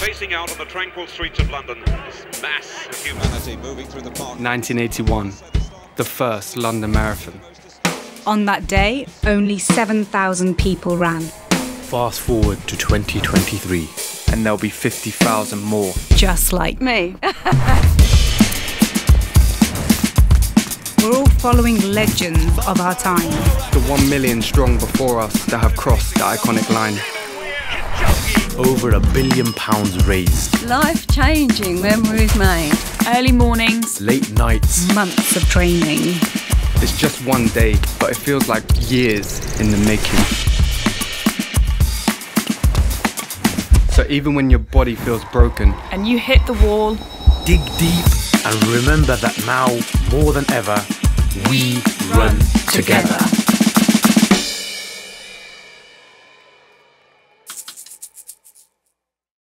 facing out on the tranquil streets of London. This mass of humanity moving through the park. 1981, the first London Marathon. On that day, only 7,000 people ran. Fast forward to 2023, and there'll be 50,000 more. Just like Me. We're all following legends of our time. The 1 million strong before us that have crossed the iconic line. Over a billion pounds raised. Life changing memories made. Early mornings, Late nights. Months of training. It's just one day, but it feels like years in the making. So even when your body feels broken, and you hit the wall. Dig deep and remember that now, more than ever, we run together.